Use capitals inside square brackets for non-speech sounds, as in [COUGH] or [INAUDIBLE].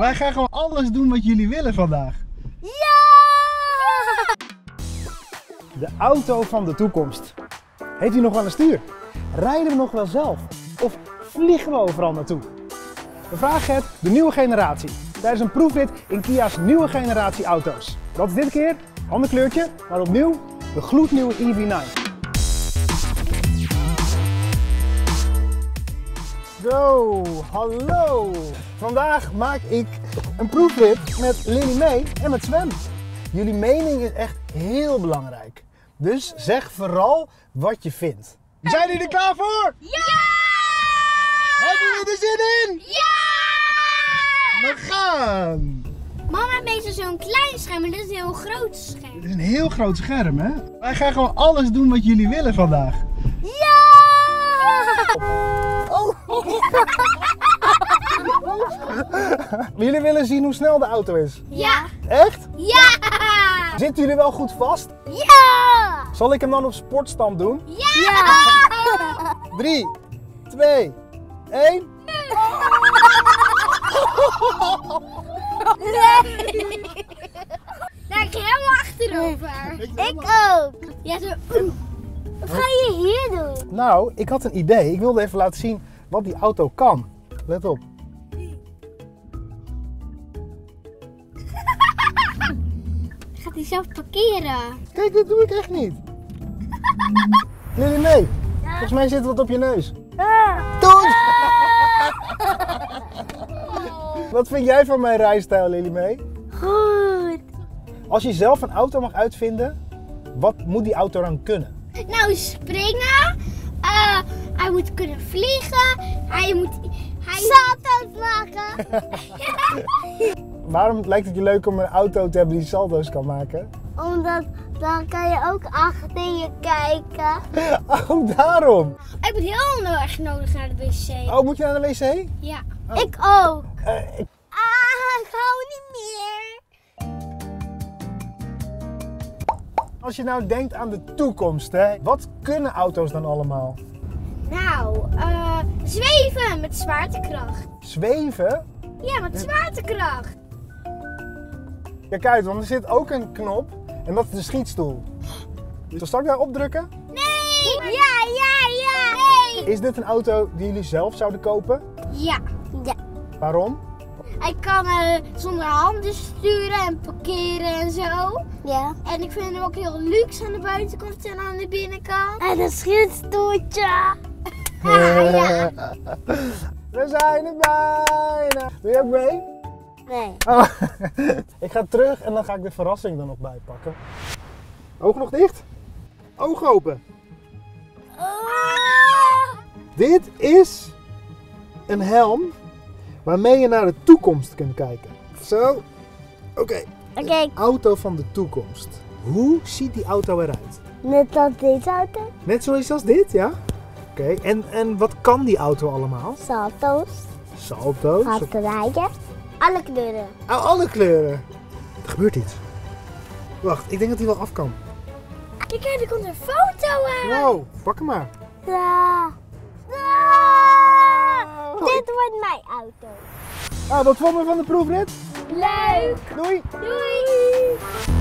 Wij gaan gewoon alles doen wat jullie willen vandaag. Ja! De auto van de toekomst. Heeft u nog wel een stuur? Rijden we nog wel zelf? Of vliegen we overal naartoe? We vragen het de nieuwe generatie tijdens een proefrit in Kia's nieuwe generatie auto's. Dat is dit keer, ander kleurtje, maar opnieuw de gloednieuwe EV9. Zo, hallo! Vandaag maak ik een proefrit met Lily May en met Sven. Jullie mening is echt heel belangrijk. Dus zeg vooral wat je vindt. Zijn jullie er klaar voor? Ja! Hebben jullie er zin in? Ja! We gaan! Mama heeft meestal zo'n klein scherm, maar dit is een heel groot scherm. Het is een heel groot scherm, hè? Wij gaan gewoon alles doen wat jullie willen vandaag. Ja! Oh! [LAUGHS] [LAUGHS] jullie willen zien hoe snel de auto is. Ja! Echt? Ja! Zitten jullie wel goed vast? Ja! Zal ik hem dan op sportstand doen? Ja! 3, 2, 1. Nee! Nou, ik ging helemaal achterover. Ik ook. Ja, zo. Wat ga je hier doen? Nou, ik had een idee. Ik wilde even laten zien wat die auto kan. Let op. hij zelf parkeren? Kijk, dit doe ik echt niet. [LAUGHS] Lily, nee. Volgens mij zit wat op je neus. Doen! [LAUGHS] Wat vind jij van mijn rijstijl, Lily May? Goed. Als je zelf een auto mag uitvinden, wat moet die auto dan kunnen? Nou, springen. Eh, hij moet kunnen vliegen. Hij moet... Hij... Salto's maken. [LAUGHS] Waarom lijkt het je leuk om een auto te hebben die salto's kan maken? Omdat dan kan je ook achter je kijken. [LAUGHS] Oh, daarom. Ik moet heel erg nodig naar de wc. Oh, moet je naar de wc? Ja. Ik ook. Eh, ik- Ah, ik hou niet meer. als je nou denkt aan de toekomst, hè, wat kunnen auto's dan allemaal? Nou, eh, zweven met zwaartekracht. Zweven? Ja, met zwaartekracht. Kijk uit, want er zit ook een knop en dat is de schietstoel. Dus zal ik daar opdrukken? Nee! Ja, ja, ja! Nee! Is dit een auto die jullie zelf zouden kopen? Ja. Ja. Waarom? Hij kan zonder handen sturen en parkeren en zo. Ja. En ik vind hem ook heel luxe aan de buitenkant en aan de binnenkant. En een schietstoeltje. [LAUGHS] ja. [LAUGHS] We zijn er bijna. Doe je ook mee? Nee. Oh. [LAUGHS] ik ga terug en dan ga ik de verrassing er nog bij pakken. Oog nog dicht? Oog open. Dit is een helm waarmee je naar de toekomst kunt kijken. Zo. Oké. Oké, Auto van de toekomst. Hoe ziet die auto eruit? net als deze auto. Net zoiets als dit, ja? Oké, en, en wat kan die auto allemaal? Salto's, Salto's? rijden. Alle kleuren. Oh, alle kleuren. Er gebeurt iets. Wacht, ik denk dat hij wel af kan. Kijk, er komt een foto aan. Wow, pak hem maar. Ja. Dit wordt mijn auto. Ah, wat vond je van de proefrit? Leuk. Doei! Doei.